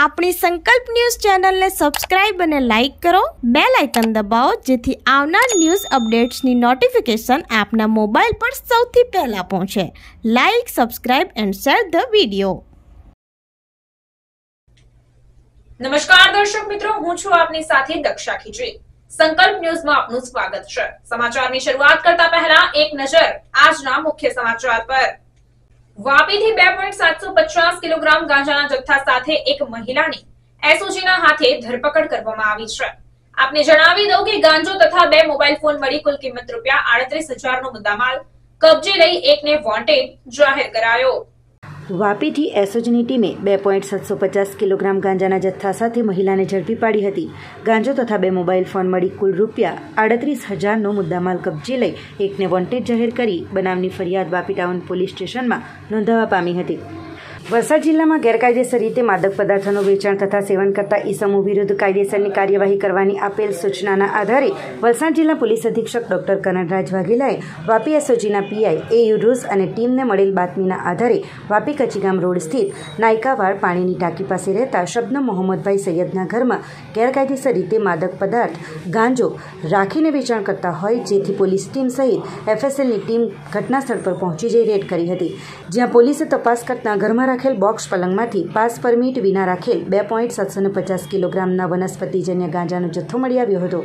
આપણી સંકલ્પ ન્યૂઝ ચેનલને સબસ્ક્રાઇબ અને લાઇક કરો. બે લાઇકન દબાવો, જેથી આવનાર ન્યૂઝ અપડેટ્સની નોટિફિકેશન આપના મોબાઈલ પર સૌથી પહેલાં પહોંચે. Like, subscribe and share the video. નમસ્કાર દર્શક મિત્રો, હું છું આપની સાથે દક્ષા ખીચડી સંકલ્પ ન્યૂઝમાં આપનું સ્વાગત છે. સમાચારની શરૂઆત કરતા પહેલા એક નજર આજના મુખ્ય સમાચાર પર. વાપીથી બે પોઈન્ટ સાતસો પચાસ કિલોગ્રામ ગાંજાના જથ્થા સાથે એક મહિલાની એસઓજીના હાથે ધરપકડ કરવામાં આવી છે. આપને જણાવી દઉં કે ગાંજો તથા બે મોબાઈલ ફોન મળી કુલ કિંમત રૂપિયા આડત્રીસ હજારનો મુદ્દામાલ કબજે લઈ એકને વોન્ટેડ જાહેર કરાયો. વાપીથી એસઓજીની ટીમે બે પોઈન્ટ સાતસો પચાસ કિલોગ્રામ ગાંજાના જથ્થા સાથે મહિલાને ઝડપી પાડી હતી. ગાંજો તથા બે મોબાઈલ ફોન મળી કુલ રૂપિયા આડત્રીસ હજારનો મુદ્દામાલ કબજે લઈ એકને વોન્ટેડ જાહેર કરી બનાવની ફરિયાદ વાપી ટાઉન પોલીસ સ્ટેશનમાં નોંધાવા પામી હતી. વલસાડ જિલ્લામાં ગેરકાયદેસર રીતે માદક પદાર્થોનું વેચાણ તથા સેવન કરતા ઈસમો વિરુદ્ધ કાયદેસરની કાર્યવાહી કરવાની આપેલ સૂચનાના આધારે વલસાડ જિલ્લા પોલીસ અધિક્ષક ડોક્ટર કનરરાજ વાઘેલાએ વાપી એસઓજીના પીઆઈ એ યુરુસ અને ટીમને મળેલ બાતમીના આધારે વાપી કચીગામ રોડ સ્થિત નાયકાવાડ પાણીની ટાંકી પાસે રહેતા શબનમ મોહમ્મદભાઈ સૈયદના ઘરમાં ગેરકાયદેસર રીતે માદક પદાર્થ, ગાંજો રાખીને વેચાણ કરતા હોય જેથી પોલીસ ટીમ સહિત એફએસએલની ટીમ ઘટના સ્થળ પર પહોંચી જઈ રેડ કરી હતી. જ્યાં પોલીસે તપાસ કરતા ઘરમાં રાખેલ બોક્સ પલંગમાંથી પાસ પરમિટ વિના રાખેલ બે પોઈન્ટ સાતસો પચાસ કિલોગ્રામના વનસ્પતિજન્ય ગાંજાનો જથ્થો મળી આવ્યો હતો.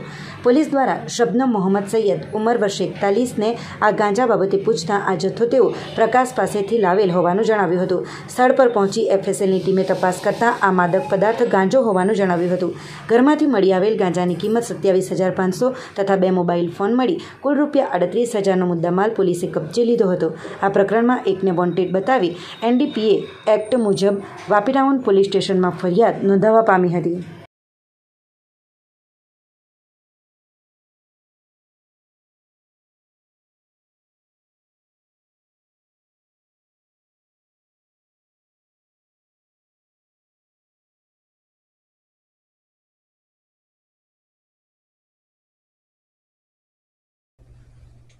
પોલીસ દ્વારા શબનમ મોહમ્મદ સૈયદ ઉંમર વર્ષ એકતાલીસને આ ગાંજા બાબતે પૂછતા આ જથ્થો તેઓ પ્રકાશ પાસેથી લાવેલ હોવાનું જણાવ્યું હતું. સ્થળ પર પહોંચી એફએસએલની ટીમે તપાસ કરતાં આ માદક પદાર્થ ગાંજો હોવાનું જણાવ્યું હતું. ઘરમાંથી મળી આવેલ ગાંજાની કિંમત સત્યાવીસ હજાર પાંચસો તથા બે મોબાઈલ ફોન મળી કુલ રૂપિયા આડત્રીસ હજારનો મુદ્દામાલ પોલીસે કબજે લીધો હતો. આ પ્રકરણમાં એકને વોન્ટેડ બતાવી એનડીપીએ એક્ટ મુજબ વાપી પોલીસ સ્ટેશનમાં ફરિયાદ નોંધાવવા પામી હતી.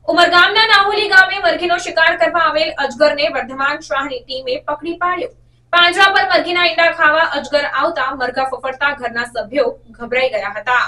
ઉમરગામના નાહોલી ગામે મરઘીનો શિકાર કરવા આવેલ અજગરને વર્ધમાન શાહની ટીમે પકડી પાડ્યો. પાંજરા પર મરઘીના ઈંડા ખાવા અજગર આવતા મરઘા ફફડતા ઘરના સભ્યો ગભરાઈ ગયા હતા.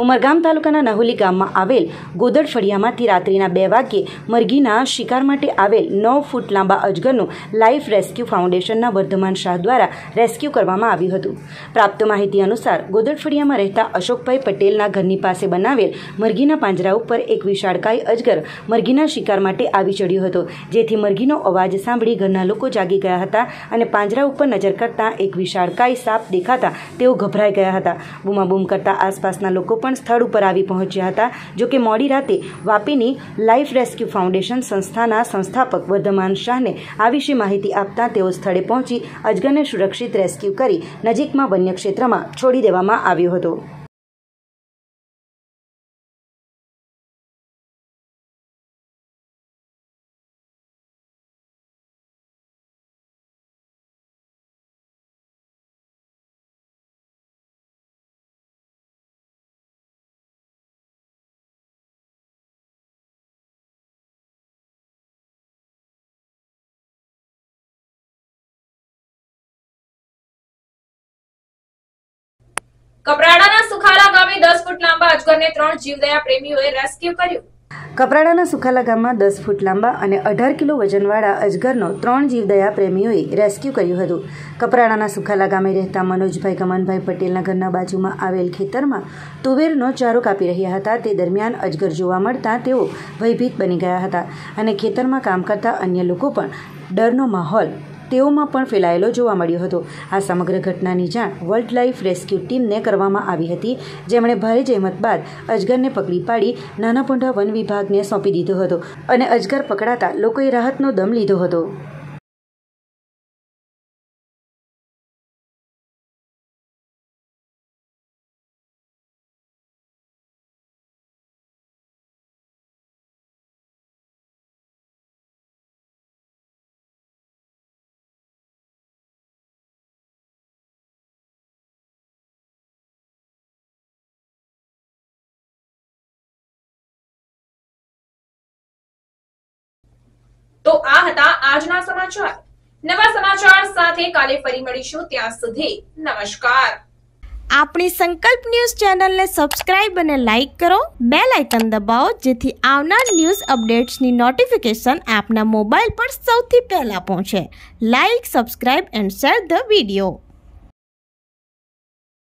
ઉમરગામ તાલુકાના નહુલી ગામમાં આવેલ ગોદડ ફળિયામાંથી રાત્રિના બે વાગ્યે મરઘીના શિકાર માટે આવેલ નવ ફૂટ લાંબા અજગરનું લાઈફ રેસ્ક્યુ ફાઉન્ડેશનના વર્ધમાન શાહ દ્વારા રેસ્ક્યુ કરવામાં આવ્યું હતું. પ્રાપ્ત માહિતી અનુસાર ગોદડ ફળિયામાં રહેતા અશોકભાઈ પટેલના ઘરની પાસે બનાવેલ મરઘીના પાંજરા ઉપર એક વિશાળકાય અજગર મરઘીના શિકાર માટે આવી ચડ્યો હતો, જેથી મરઘીનો અવાજ સાંભળી ઘરના લોકો જાગી ગયા હતા અને પાંજરા ઉપર નજર કરતા એક વિશાળકાય સાપ દેખાતા તેઓ ગભરાઈ ગયા હતા. બૂમાબૂમ કરતા આસપાસના લોકો પણ સ્થળ ઉપર આવી પહોંચ્યા હતા, જો કે મોડી રાતે વાપીની લાઈફ રેસ્ક્યુ ફાઉન્ડેશન સંસ્થાના સંસ્થાપક વર્ધમાન શાહને આ વિશે માહિતી આપતા તેઓ સ્થળે પહોંચી અજગરને સુરક્ષિત રેસ્ક્યુ કરી નજીકમાં વન્ય ક્ષેત્રમાં છોડી દેવામાં આવ્યો હતો. કપરાડાના સુખાલા ગામે 10 ફૂટ લાંબા અજગરને ત્રણ જીવદયા પ્રેમીઓએ રેસ્ક્યુ કર્યું. કપરાડાના સુખાલા ગામમાં દસ ફૂટ લાંબા અને અઢાર કિલો વજનવાળા અજગરનો ત્રણ જીવદયા પ્રેમીઓએ રેસ્ક્યુ કર્યું હતું. કપરાડાના સુખાલા ગામે રહેતા મનોજભાઈ કમનભાઈ પટેલના ઘરના બાજુમાં આવેલ ખેતરમાં તુવેરનો ચારો કાપી રહ્યા હતા. તે દરમિયાન અજગર જોવા મળતા તેઓ ભયભીત બની ગયા હતા અને ખેતરમાં કામ કરતા અન્ય લોકો પણ ડરનો માહોલ તેઓમાં પણ ફેલાયેલો જોવા મળ્યો હતો. આ સમગ્ર ઘટનાની જાણ વર્લ્ડ લાઈફ રેસ્ક્યુ ટીમને કરવામાં આવી હતી. જેમણે ભારે જહેમત બાદ અજગરને પકડી પાડી, નાના વન વિભાગને સોંપી દીધો હતો અને અજગર પકડાતા લોકોએ રાહતનો દમ લીધો હતો. તો આ હતા આજના સમાચાર. નવા સમાચાર સાથે કાલે ફરી મળીશું. ત્યાં સુધી નમસ્કાર. આપણી સંકલ્પ ન્યૂઝ ચેનલને સબસ્ક્રાઇબ અને લાઇક કરો. બે લાઇકન દબાવો, જેથી આવનાર ન્યૂઝ અપડેટ્સની નોટિફિકેશન આપના મોબાઈલ પર સૌથી પહેલા પહોંચે. Like, subscribe and share the video.